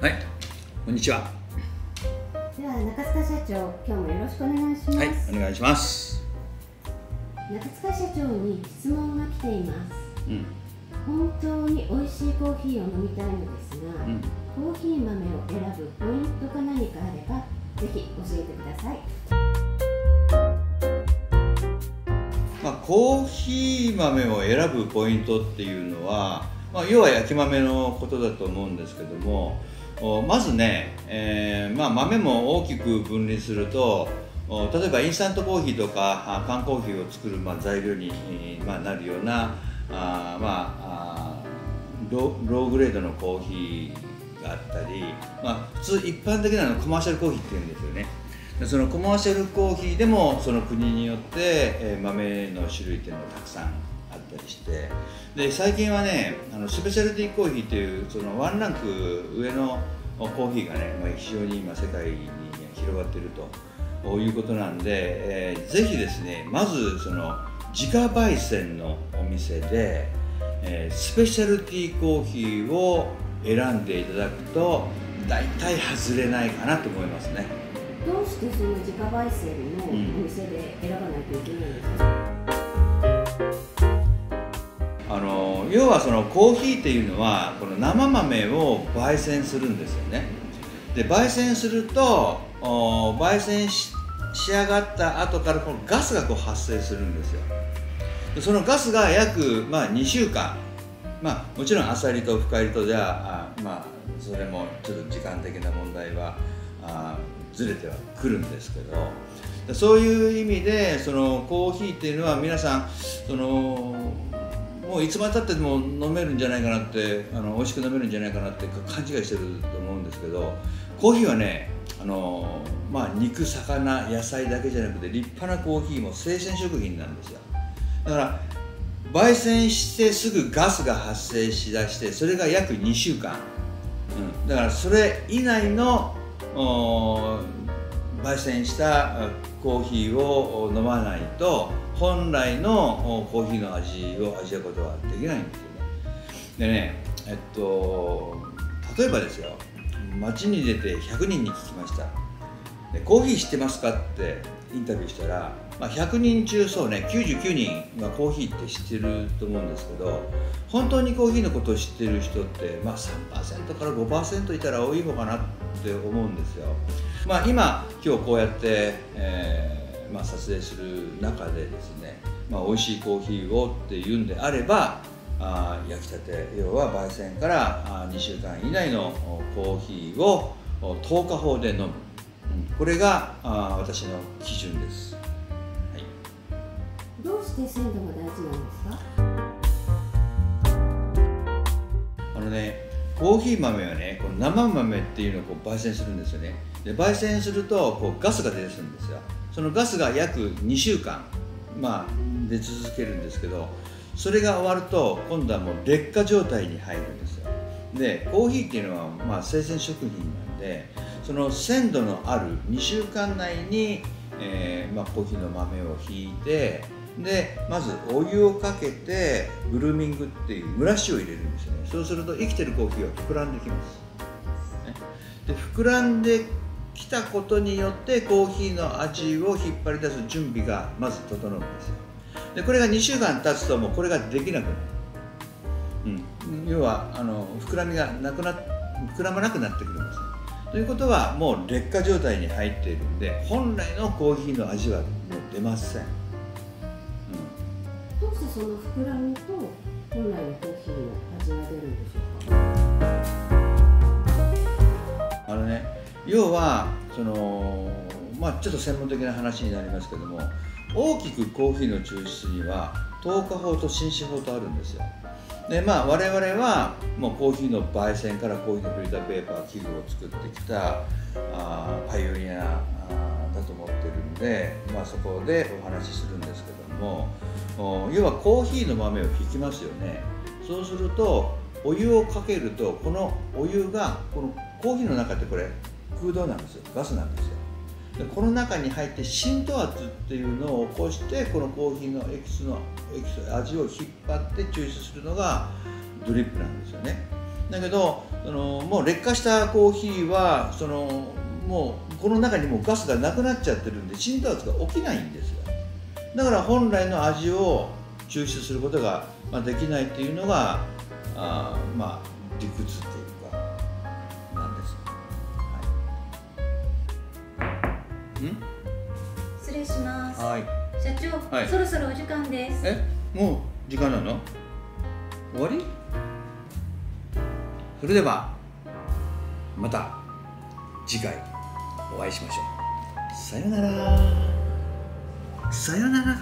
はい、こんにちは。では中塚社長、今日もよろしくお願いします。はい、お願いします。中塚社長に質問が来ています。うん、本当に美味しいコーヒーを飲みたいのですが、うん、コーヒー豆を選ぶポイントか何かあれば、ぜひ教えてください。まあ、コーヒー豆を選ぶポイントっていうのは、まあ、要は焼き豆のことだと思うんですけども、まずね、えーまあ、豆も大きく分離すると、例えばインスタントコーヒーとか缶コーヒーを作る、まあ、材料に、まあ、なるようなあー、まあ、あーロローグレードのコーヒーがあったり、まあ、普通一般的なのはコマーシャルコーヒーっていうんですよね。そのコマーシャルコーヒーでもその国によって、えー豆の種類っていうのがたくさんったりして。で最近はねあのスペシャルティーコーヒーというそのワンランク上のコーヒーがね、まあ、非常に今世界に広がってると。いうことなんで、えーぜひですねまずその自家焙煎のお店で、えースペシャルティーコーヒーを選んでいただくと大体外れないかなと思いますね。どうしてその自家焙煎のお店で選ばないといけないんですか、あの要はそのコーヒーっていうのはこの生豆を焙煎するんですよね。で焙煎すると焙煎し仕上がった後からこのガスがこう発生するんですよ。でそのガスが約、まあ、2週間。まあもちろん浅入りと深入りとじゃあまあそれもちょっと時間的な問題はあずれてはくるんですけど。そういう意味でそのコーヒーっていうのは皆さんそのもういつまでたっても飲めるんじゃないかなってあの美味しく飲めるんじゃないかなって勘違いしてると思うんですけどコーヒーはねあの、まあ、肉魚野菜だけじゃなくて立派なコーヒーも生鮮食品なんですよ。だから焙煎してすぐガスが発生しだしてそれが約2週間、うん、だからそれ以内の焙煎したコーヒーを飲まないと本来のコーヒーの味を味わうことはできないんですよね。でねえっと例えばですよ。街に出て100人に聞きました。でコーヒー知ってますかってインタビューしたら、まあ、100人中そうね99人がコーヒーって知ってると思うんですけど本当にコーヒーのことを知ってる人って、まあ、3%から5%いたら多いのかなって思うんですよ、まあ、今今日こうやって、えーまあ、撮影する中でですね、まあ、美味しいコーヒーをっていうんであればあー焼きたて要は焙煎からあー2週間以内のおコーヒーをお10日法で飲む、うんこれがあー私の基準です、はい、どうして鮮度が大事なんですか？あのねコーヒー豆はねこの生豆っていうのをこう焙煎するんですよね。で焙煎するとこうガスが出てくるんですよそのガスが約2週間まあ出続けるんですけどそれが終わると今度はもう劣化状態に入るんですよ。でコーヒーっていうのはまあ生鮮食品なんでその鮮度のある2週間内に、えーまあ、コーヒーの豆をひいてでまずお湯をかけてブルーミングっていう蒸らしを入れるんですよね。そうすると生きてるコーヒーは膨らんできます、で膨らんできたことによってコーヒーの味を引っ張り出す準備がまず整うんですよ。でこれが2週間経つともうこれができなくなる。うん、要はあの膨らみがなくな膨らまなくなってくるんですねということはもう劣化状態に入っているんで本来のコーヒーの味はもう出ません、うん、どうしてその膨らみと本来のコーヒーの味が出るんでしょうか？あのね要はそのまあちょっと専門的な話になりますけども大きくコーヒーの抽出には透過法と浸子法とあるんですよ。でまあ我々はもうコーヒーの焙煎からコーヒーのフィルターペーパー器具を作ってきたあパイオニアだと思ってるんで、まあ、そこでお話しするんですけども要はコーヒーの豆をひきますよね。そうするとお湯をかけるとこのお湯がこのコーヒーの中ってこれ空洞なんですよ。ガスなんですよ。でこの中に入って浸透圧っていうのを起こしてこのコーヒーのエキスのエキス味を引っ張って抽出するのがドリップなんですよね。だけどそのもう劣化したコーヒーはそのもうこの中にもガスがなくなっちゃってるんで浸透圧が起きないんですよ。だから本来の味を抽出することができないっていうのがあまあ理屈っていう失礼します。はい。社長、はい。そろそろお時間です。えもう時間なの？終わり？それではまた次回お会いしましょう。さよなら。さよなら